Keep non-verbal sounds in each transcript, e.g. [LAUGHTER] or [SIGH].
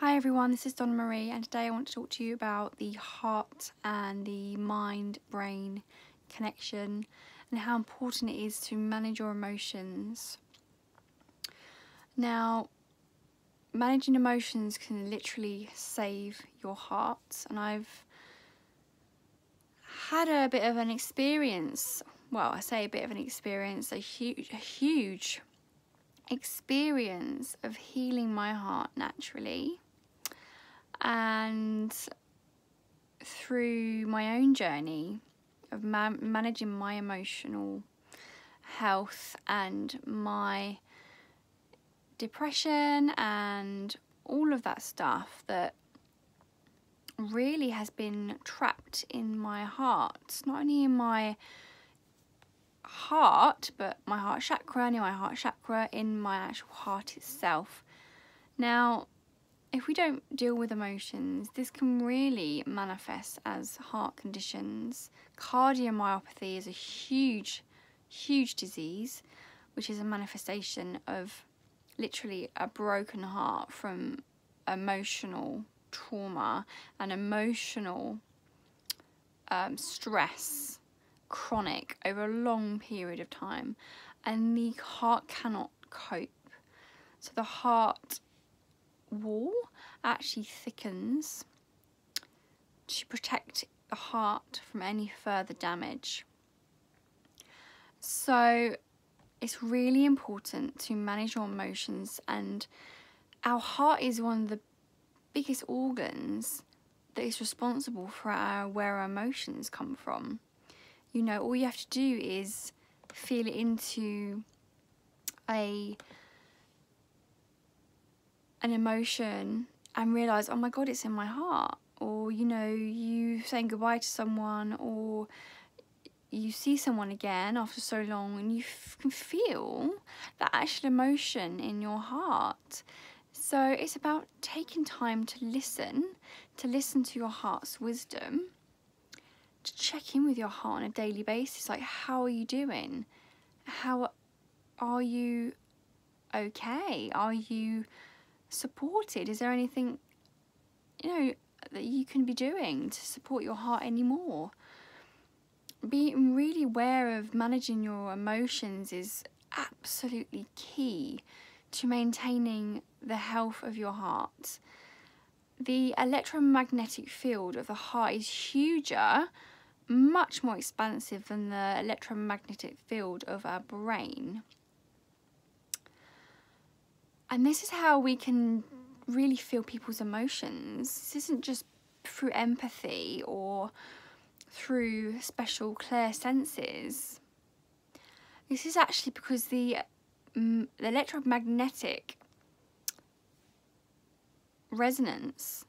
Hi everyone, this is Donna Marie and today I want to talk to you about the heart and the mind-brain connection and how important it is to manage your emotions. Now, managing emotions can literally save your heart and I've had a bit of an experience, well I say a bit of an experience, a huge, a huge experience of healing my heart naturally and through my own journey of ma managing my emotional health and my depression and all of that stuff that really has been trapped in my heart, not only in my heart, but my heart chakra, in my heart chakra, in my actual heart itself. Now, if we don't deal with emotions, this can really manifest as heart conditions. Cardiomyopathy is a huge, huge disease, which is a manifestation of literally a broken heart from emotional trauma and emotional um, stress, chronic, over a long period of time. And the heart cannot cope. So the heart wall actually thickens to protect the heart from any further damage. So it's really important to manage your emotions and our heart is one of the biggest organs that is responsible for our, where our emotions come from. You know, all you have to do is feel it into a an emotion and realize, oh my God, it's in my heart. Or, you know, you saying goodbye to someone or you see someone again after so long and you can feel that actual emotion in your heart. So it's about taking time to listen, to listen to your heart's wisdom, to check in with your heart on a daily basis. Like, how are you doing? How are you okay? Are you supported? Is there anything, you know, that you can be doing to support your heart anymore? Being really aware of managing your emotions is absolutely key to maintaining the health of your heart. The electromagnetic field of the heart is huger, much more expansive than the electromagnetic field of our brain. And this is how we can really feel people's emotions. This isn't just through empathy or through special clear senses. This is actually because the, um, the electromagnetic resonance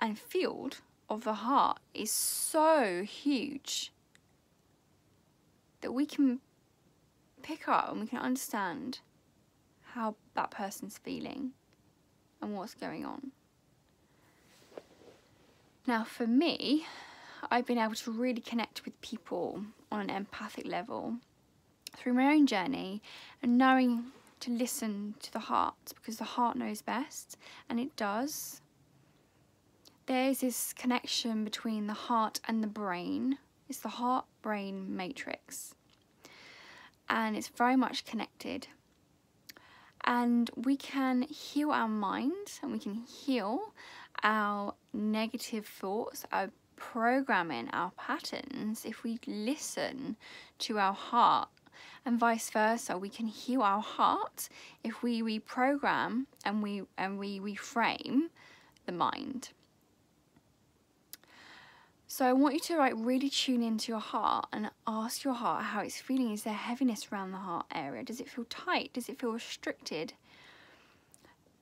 and field of the heart is so huge that we can pick up and we can understand how that person's feeling and what's going on. Now, for me, I've been able to really connect with people on an empathic level through my own journey and knowing to listen to the heart because the heart knows best and it does. There's this connection between the heart and the brain. It's the heart brain matrix and it's very much connected and we can heal our mind and we can heal our negative thoughts, our programming, our patterns if we listen to our heart. And vice versa we can heal our heart if we reprogram and we and we reframe the mind so I want you to like really tune into your heart and ask your heart how it's feeling. Is there heaviness around the heart area? Does it feel tight? Does it feel restricted?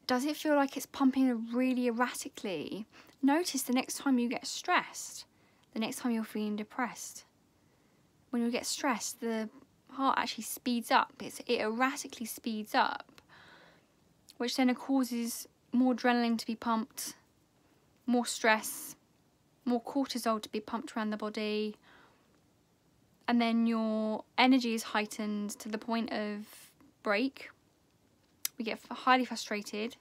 Does it feel like it's pumping really erratically? Notice the next time you get stressed, the next time you're feeling depressed. When you get stressed, the heart actually speeds up. It's, it erratically speeds up, which then causes more adrenaline to be pumped, more stress, more cortisol to be pumped around the body, and then your energy is heightened to the point of break. We get highly frustrated,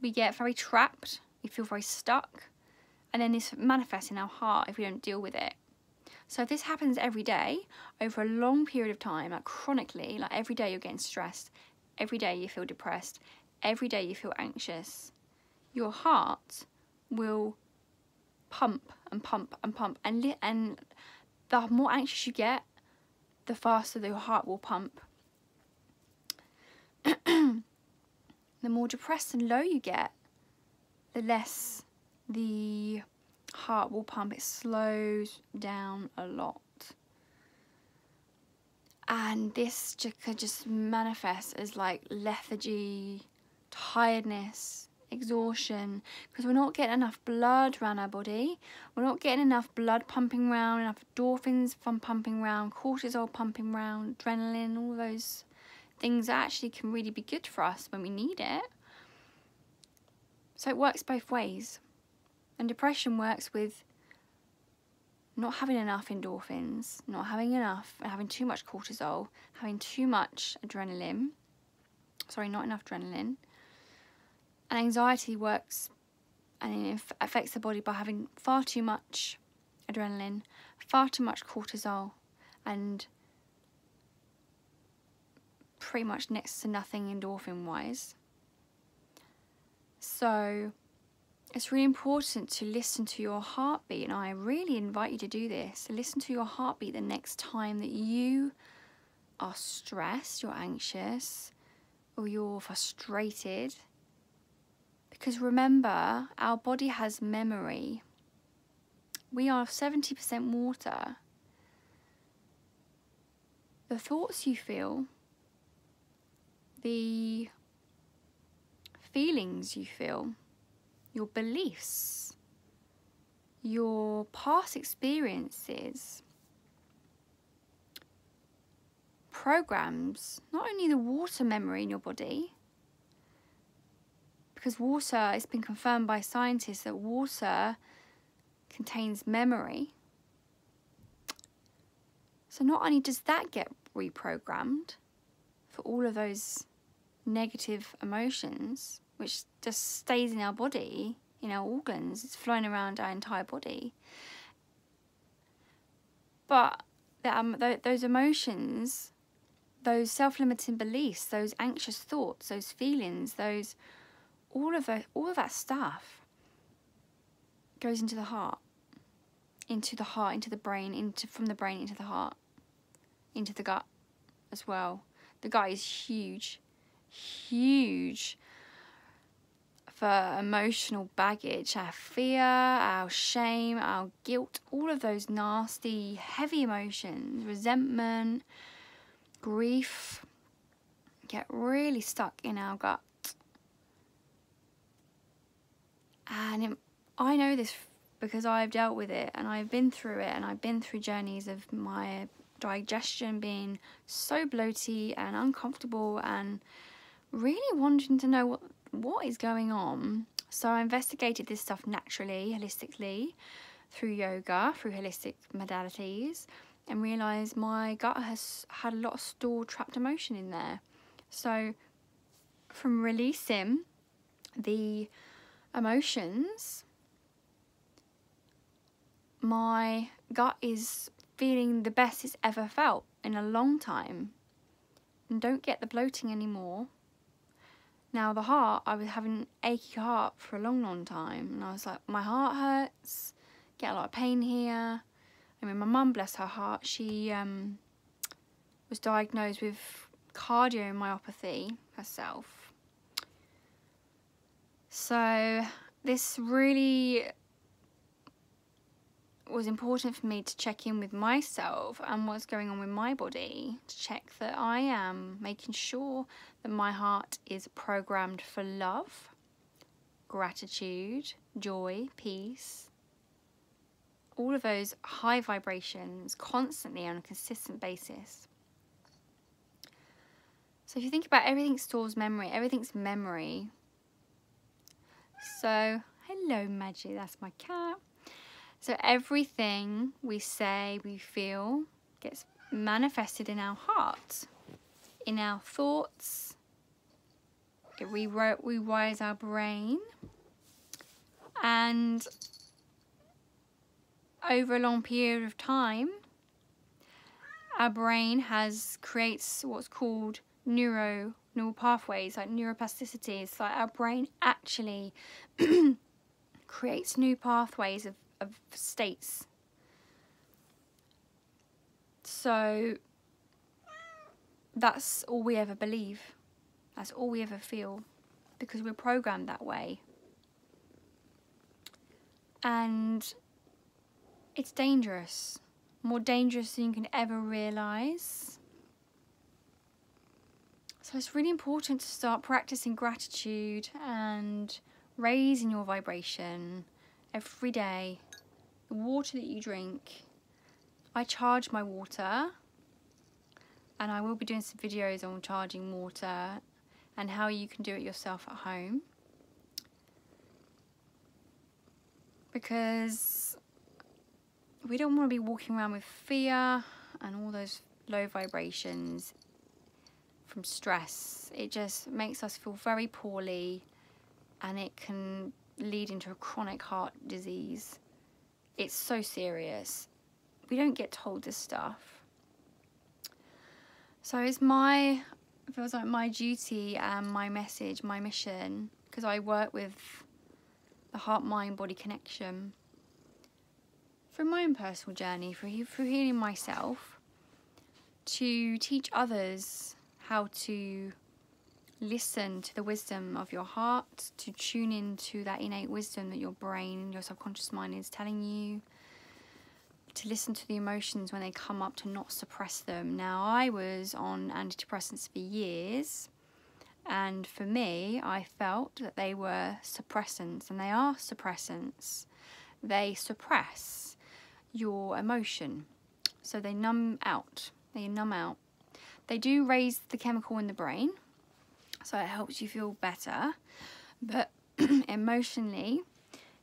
we get very trapped, we feel very stuck, and then this manifests in our heart if we don't deal with it. So if this happens every day over a long period of time, like chronically, like every day you're getting stressed, every day you feel depressed, every day you feel anxious, your heart will pump and pump and pump and and the more anxious you get, the faster your heart will pump. [CLEARS THROAT] the more depressed and low you get, the less the heart will pump. It slows down a lot. And this could just manifest as like lethargy, tiredness, exhaustion, because we're not getting enough blood around our body. We're not getting enough blood pumping around, enough endorphins from pumping around, cortisol pumping around, adrenaline, all those things actually can really be good for us when we need it. So it works both ways. And depression works with not having enough endorphins, not having enough, having too much cortisol, having too much adrenaline. Sorry, not enough adrenaline. And anxiety works and it affects the body by having far too much adrenaline, far too much cortisol, and pretty much next to nothing endorphin wise. So, it's really important to listen to your heartbeat, and I really invite you to do this. Listen to your heartbeat the next time that you are stressed, you're anxious, or you're frustrated. Because remember, our body has memory. We are 70% water. The thoughts you feel, the feelings you feel, your beliefs, your past experiences, programs, not only the water memory in your body, because water, it's been confirmed by scientists that water contains memory. So not only does that get reprogrammed for all of those negative emotions, which just stays in our body, in our organs, it's flowing around our entire body. But um, th- those emotions, those self limiting beliefs, those anxious thoughts, those feelings, those all of the, all of that stuff goes into the heart, into the heart, into the brain, into from the brain into the heart, into the gut as well. The gut is huge, huge for emotional baggage, our fear, our shame, our guilt, all of those nasty, heavy emotions, resentment, grief, get really stuck in our gut. And it, I know this because I've dealt with it and I've been through it and I've been through journeys of my digestion being so bloaty and uncomfortable and really wanting to know what what is going on? So I investigated this stuff naturally, holistically, through yoga, through holistic modalities, and realised my gut has had a lot of stored trapped emotion in there. So from releasing the emotions, my gut is feeling the best it's ever felt in a long time and don't get the bloating anymore now the heart, I was having an achy heart for a long, long time, and I was like, my heart hurts, get a lot of pain here. I mean, my mum, bless her heart, she um, was diagnosed with cardiomyopathy herself. So this really was important for me to check in with myself and what's going on with my body to check that I am making sure that my heart is programmed for love, gratitude, joy, peace. All of those high vibrations constantly on a consistent basis. So if you think about everything stores memory, everything's memory. So, hello Maggie, that's my cat. So everything we say, we feel, gets manifested in our heart, in our thoughts, it rewires our brain and over a long period of time our brain has creates what's called neuro neural pathways like neuroplasticity it's like our brain actually [CLEARS THROAT] creates new pathways of, of states. So that's all we ever believe. That's all we ever feel because we're programmed that way. And it's dangerous more dangerous than you can ever realize so it's really important to start practicing gratitude and raising your vibration every day. The water that you drink. I charge my water and I will be doing some videos on charging water and how you can do it yourself at home. Because we don't want to be walking around with fear and all those low vibrations from stress. It just makes us feel very poorly and it can lead into a chronic heart disease. It's so serious. We don't get told this stuff. So it's my, it feels like my duty and my message, my mission, because I work with the heart mind body connection through my own personal journey, through healing myself, to teach others how to listen to the wisdom of your heart, to tune into that innate wisdom that your brain, your subconscious mind is telling you, to listen to the emotions when they come up, to not suppress them. Now, I was on antidepressants for years, and for me, I felt that they were suppressants, and they are suppressants. They suppress your emotion, so they numb out, they numb out they do raise the chemical in the brain, so it helps you feel better, but [CLEARS THROAT] emotionally,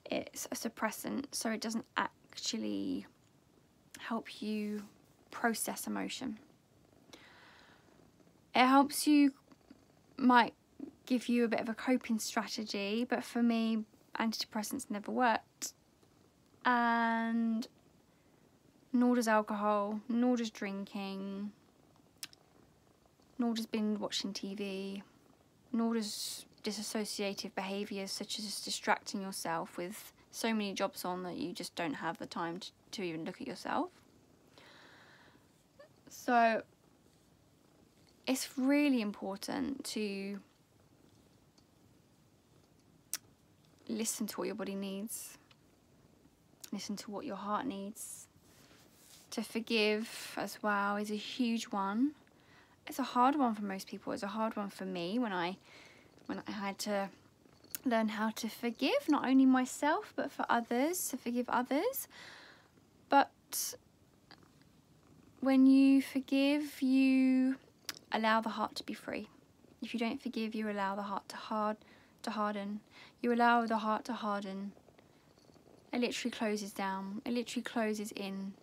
it's a suppressant, so it doesn't actually help you process emotion. It helps you, might give you a bit of a coping strategy, but for me, antidepressants never worked. And nor does alcohol, nor does drinking, nor does binge watching TV, nor does disassociative behaviours such as distracting yourself with so many jobs on that you just don't have the time to, to even look at yourself. So it's really important to listen to what your body needs, listen to what your heart needs. To forgive as well is a huge one it's a hard one for most people. It's a hard one for me when I when I had to learn how to forgive not only myself but for others, to forgive others. But when you forgive, you allow the heart to be free. If you don't forgive, you allow the heart to hard to harden. You allow the heart to harden. It literally closes down. It literally closes in.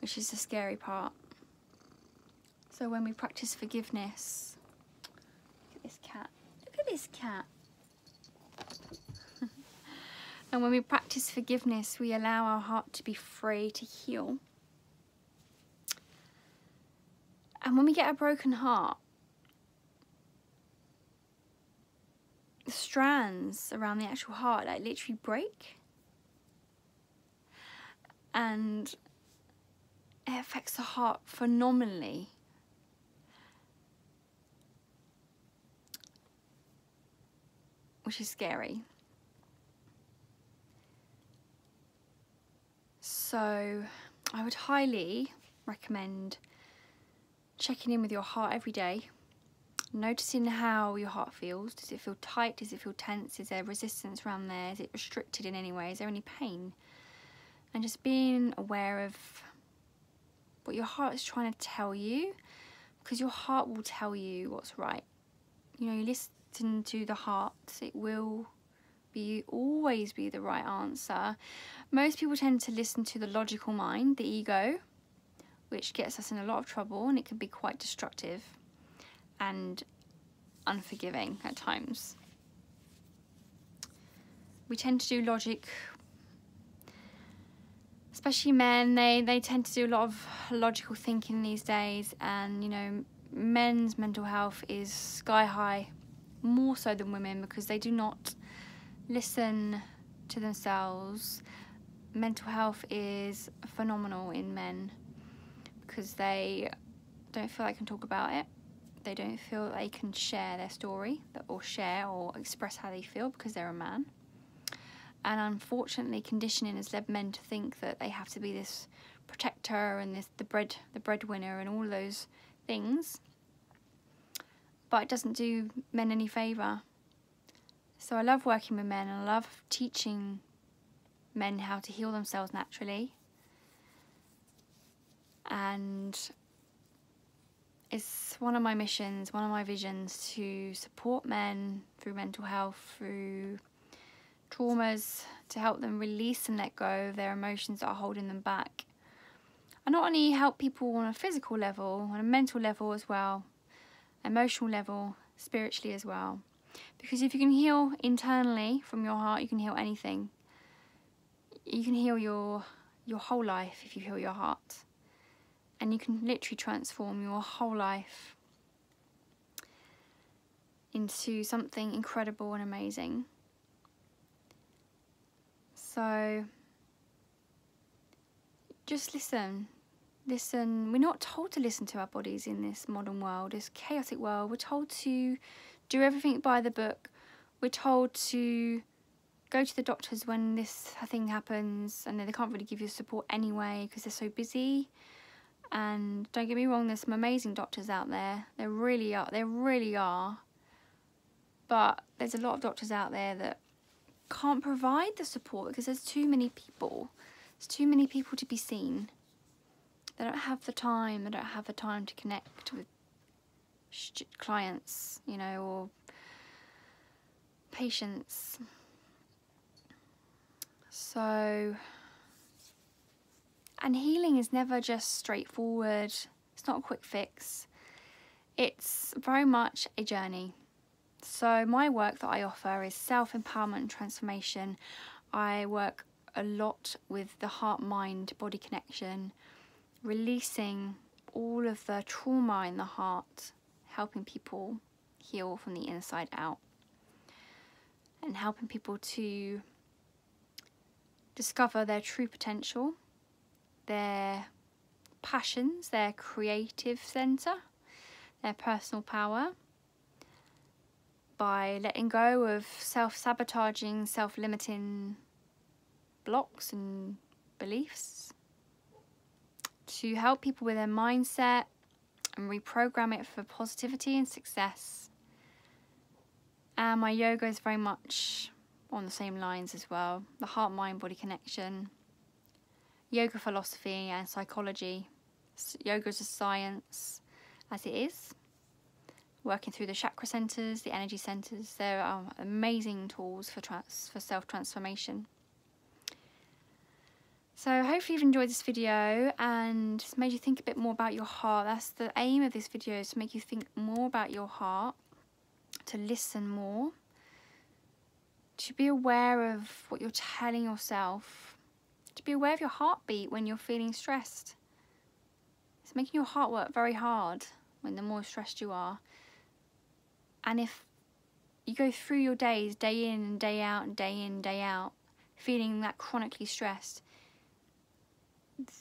Which is the scary part. So when we practice forgiveness, look at this cat, look at this cat. [LAUGHS] and when we practice forgiveness, we allow our heart to be free to heal. And when we get a broken heart, the strands around the actual heart like literally break. And it affects the heart phenomenally. Which is scary. So I would highly recommend checking in with your heart every day, noticing how your heart feels. Does it feel tight? Does it feel tense? Is there resistance around there? Is it restricted in any way? Is there any pain? And just being aware of what your heart is trying to tell you because your heart will tell you what's right. You know, you listen to the heart, it will be always be the right answer. Most people tend to listen to the logical mind, the ego, which gets us in a lot of trouble and it can be quite destructive. And unforgiving at times. We tend to do logic, especially men, they, they tend to do a lot of logical thinking these days, and you know, men's mental health is sky high, more so than women, because they do not listen to themselves. Mental health is phenomenal in men because they don't feel they can talk about it. They don't feel they can share their story or share or express how they feel because they're a man. And unfortunately, conditioning has led men to think that they have to be this protector and this the bread the breadwinner and all those things. But it doesn't do men any favour. So I love working with men and I love teaching men how to heal themselves naturally. And it's one of my missions, one of my visions to support men through mental health, through traumas, to help them release and let go of their emotions that are holding them back. And not only help people on a physical level, on a mental level as well, emotional level, spiritually as well. Because if you can heal internally from your heart, you can heal anything. You can heal your your whole life if you heal your heart. And you can literally transform your whole life into something incredible and amazing. So just listen. Listen. We're not told to listen to our bodies in this modern world, this chaotic world. We're told to do everything by the book. We're told to go to the doctors when this thing happens and they can't really give you support anyway because they're so busy. And don't get me wrong, there's some amazing doctors out there. There really are. There really are. But there's a lot of doctors out there that can't provide the support because there's too many people. There's too many people to be seen. They don't have the time. They don't have the time to connect with clients, you know, or patients. So and healing is never just straightforward, it's not a quick fix. It's very much a journey. So, my work that I offer is self empowerment and transformation. I work a lot with the heart mind body connection, releasing all of the trauma in the heart, helping people heal from the inside out, and helping people to discover their true potential their passions, their creative centre, their personal power by letting go of self sabotaging, self limiting blocks and beliefs to help people with their mindset and reprogram it for positivity and success. And my yoga is very much on the same lines as well the heart mind body connection yoga philosophy and psychology. Yoga is a science as it is. Working through the chakra centers, the energy centers, there are amazing tools for trans for self transformation. So hopefully you've enjoyed this video and it's made you think a bit more about your heart. That's the aim of this video is to make you think more about your heart, to listen more, to be aware of what you're telling yourself to be aware of your heartbeat when you're feeling stressed. It's making your heart work very hard when the more stressed you are. And if you go through your days, day in and day out and day in, day out, feeling that chronically stressed,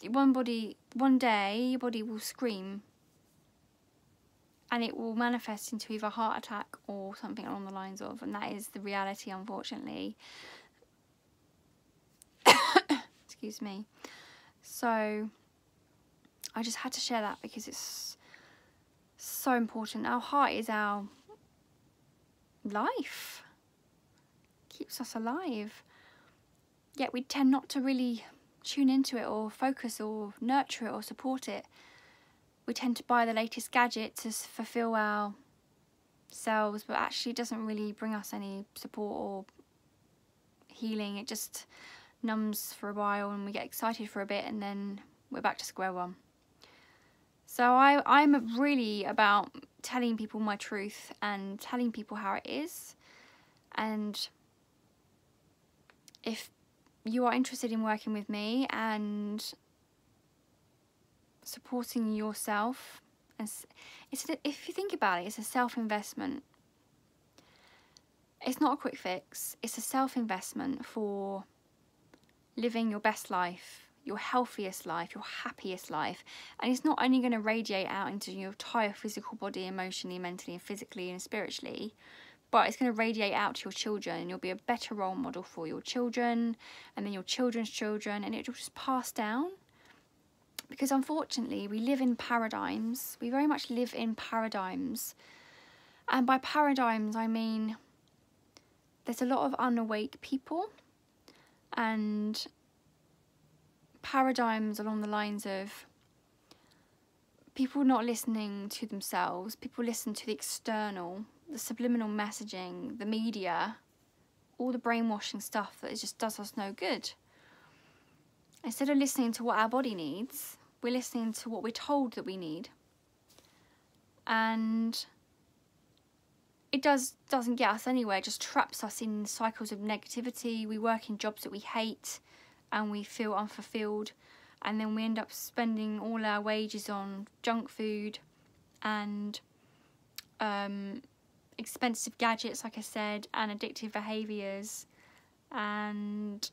one body, one day, your body will scream and it will manifest into either a heart attack or something along the lines of, and that is the reality, unfortunately [COUGHS] excuse me. So I just had to share that because it's so important. Our heart is our life. Keeps us alive. Yet we tend not to really tune into it or focus or nurture it or support it. We tend to buy the latest gadget to fulfill our selves, but actually doesn't really bring us any support or healing. It just numbs for a while and we get excited for a bit and then we're back to square one. So I, I'm really about telling people my truth and telling people how it is. And if you are interested in working with me and supporting yourself, and it's if you think about it, it's a self investment. It's not a quick fix. It's a self investment for living your best life your healthiest life, your happiest life. And it's not only going to radiate out into your entire physical body, emotionally, mentally, and physically and spiritually, but it's going to radiate out to your children and you'll be a better role model for your children and then your children's children and it'll just pass down. Because unfortunately, we live in paradigms. We very much live in paradigms. And by paradigms, I mean there's a lot of unawake people and paradigms along the lines of people not listening to themselves, people listen to the external, the subliminal messaging, the media, all the brainwashing stuff that just does us no good. Instead of listening to what our body needs, we're listening to what we're told that we need. And it does doesn't get us anywhere, it just traps us in cycles of negativity. We work in jobs that we hate and we feel unfulfilled and then we end up spending all our wages on junk food and um, expensive gadgets like I said and addictive behaviours and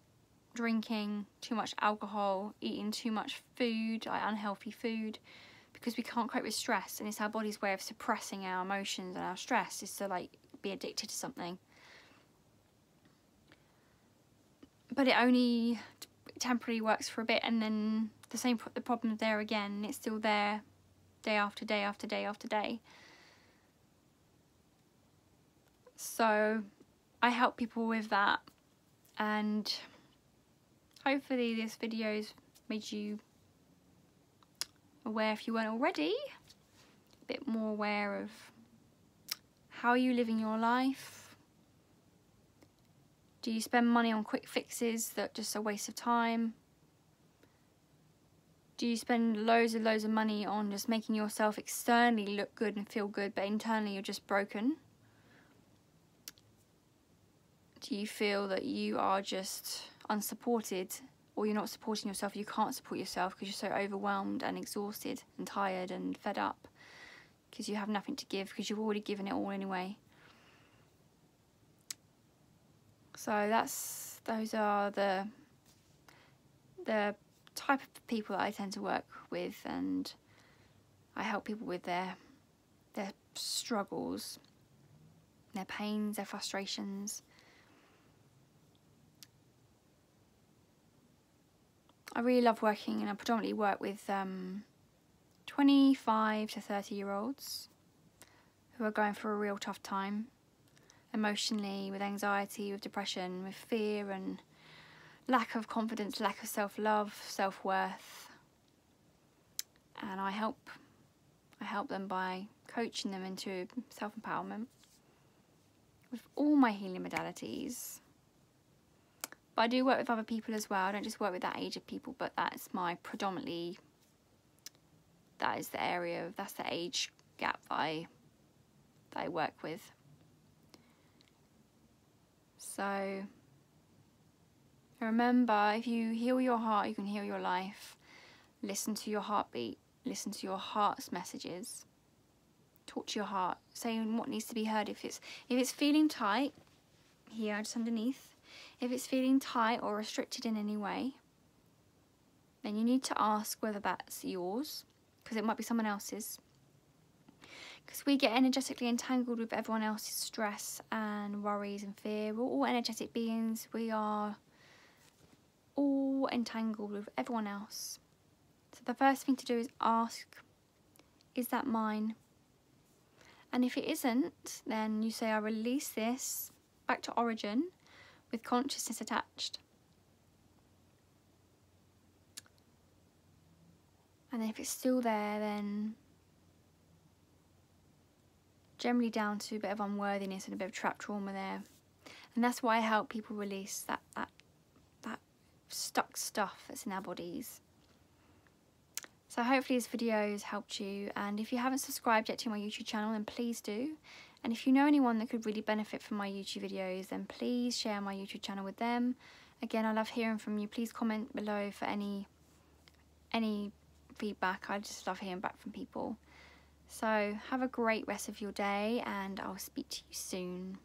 drinking too much alcohol eating too much food like unhealthy food because we can't cope with stress and it's our body's way of suppressing our emotions and our stress is to like be addicted to something. But it only temporarily works for a bit and then the same the problem's there again it's still there day after day after day after day so I help people with that and hopefully this video's made you aware if you weren't already a bit more aware of how are you living your life do you spend money on quick fixes that just a waste of time? Do you spend loads and loads of money on just making yourself externally look good and feel good, but internally you're just broken? Do you feel that you are just unsupported or you're not supporting yourself, you can't support yourself because you're so overwhelmed and exhausted and tired and fed up because you have nothing to give because you've already given it all anyway? So that's those are the the type of people that I tend to work with and I help people with their their struggles, their pains, their frustrations. I really love working and I predominantly work with um, 25 to 30 year olds who are going through a real tough time emotionally, with anxiety, with depression, with fear and lack of confidence, lack of self-love, self-worth. And I help I help them by coaching them into self-empowerment with all my healing modalities. But I do work with other people as well. I don't just work with that age of people, but that's my predominantly that is the area that's the age gap that I that I work with. So remember, if you heal your heart, you can heal your life. Listen to your heartbeat. Listen to your heart's messages. Talk to your heart, saying what needs to be heard. If it's if it's feeling tight, here just underneath, if it's feeling tight or restricted in any way, then you need to ask whether that's yours, because it might be someone else's because we get energetically entangled with everyone else's stress and worries and fear. We're all energetic beings. We are all entangled with everyone else. So the first thing to do is ask, is that mine? And if it isn't, then you say, I release this back to origin with consciousness attached. And if it's still there, then generally down to a bit of unworthiness and a bit of trapped trauma there. And that's why I help people release that, that, that stuck stuff that's in our bodies. So hopefully this video has helped you and if you haven't subscribed yet to my YouTube channel then please do. And if you know anyone that could really benefit from my YouTube videos then please share my YouTube channel with them. Again I love hearing from you. Please comment below for any any feedback. I just love hearing back from people. So have a great rest of your day and I'll speak to you soon.